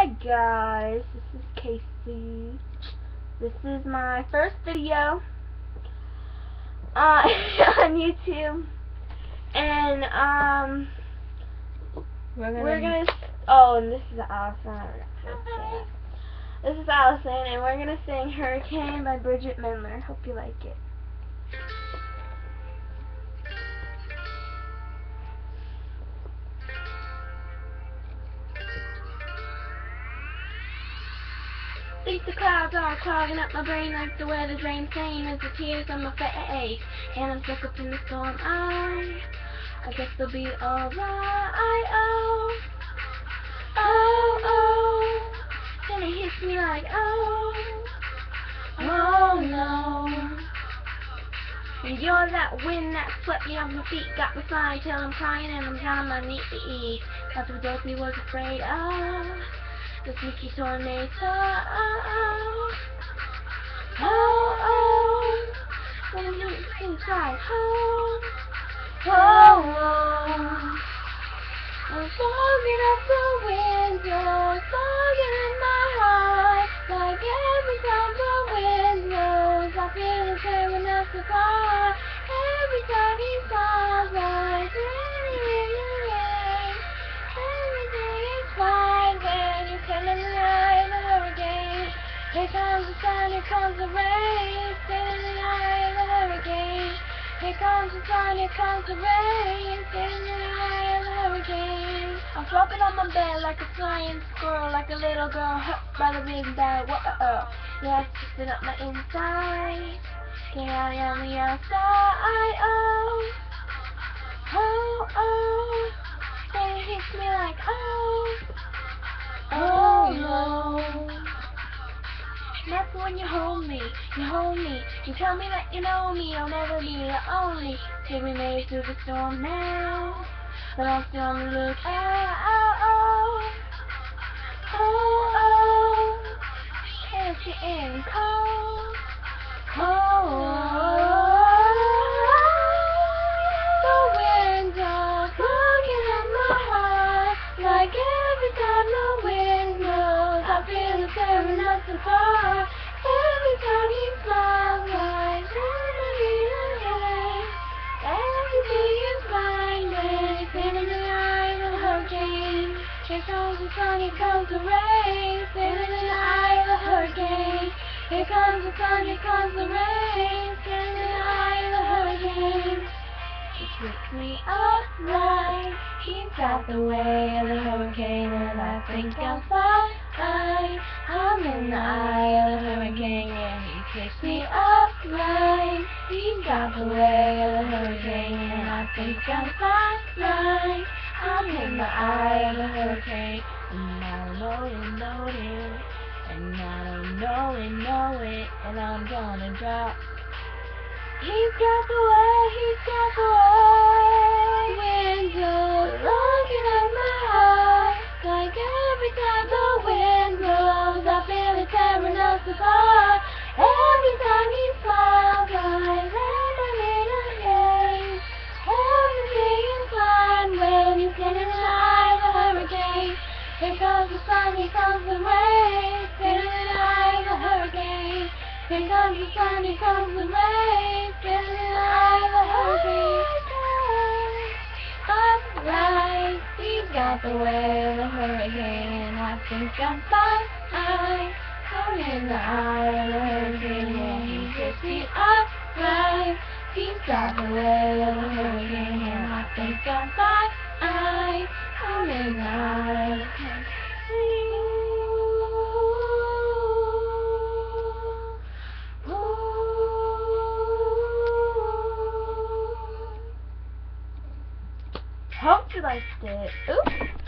Hi guys, this is Casey. This is my first video uh, on YouTube, and um, We're gonna, we're gonna. Oh, and this is Allison. This is Allison, and we're gonna sing "Hurricane" by Bridgit Mendler. Hope you like it. The clouds are clogging up my brain like the weather's rain same as the tears on my face. And I'm stuck up in the storm. I, I guess they'll be alright. Oh, oh, oh. Then it hits me like, oh, oh no. And you're that wind that swept me off my feet, got me flying till I'm crying and I'm down on my knees. That's what Dorothy was afraid of the sneaky tornado. Oh, oh, when hits inside. Oh, oh, oh. I'm fogging up the windows, fogging in my heart. Like every time the wind blows, I feel the it tearing us apart. Every time he here comes the rain, standing in the eye of the hurricane. Here comes the sun, here comes the rain, standing in the eye of the hurricane. I'm flopping on my bed like a flying squirrel, like a little girl hurt by the wind that whoa. Yeah, it's up my inside. Get out on the outside. Oh, oh, oh. It hits me like oh when you hold me, you hold me, you tell me that you know me, I'll never be the only. We made it through the storm now, but I'm still on the lookout. Oh, oh, oh, oh, it's getting cold, cold. Heart, like every time the wind blows, I feel it tearing us apart. Here comes the sun, here comes the rain, standing in the eye of the hurricane. Here comes the sun, here comes the rain, standing in the eye of the hurricane. He picks me up right. He's got the way of the hurricane, and I think I'm fine. I'm in the eye of the hurricane, he picks me up right. He's got the way of the hurricane, and I think I'm fine. I'm in the eye of the hurricane, and I don't know it, know it, and I don't know it, know it, and I'm gonna drop. He's got the way, he's got the way. Windows looking at my heart. Like every time the wind blows, I feel it tearing us apart. Here comes the sun, here comes the rain. Standing in the eye of a hurricane. Here comes the sun, here comes the rain, standing in the eye of the hurricane. Upright, he's got the way of the hurricane. I think I'm fine. I'm in the eye got the hurricane, and I think I'm. Hope you liked it. Oops.